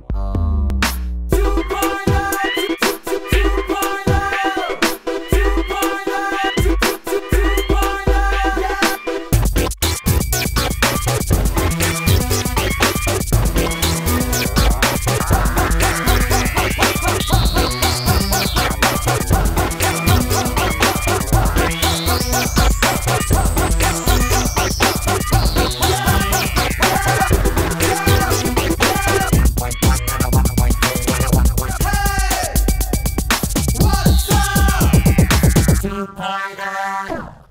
Bye. パイだ。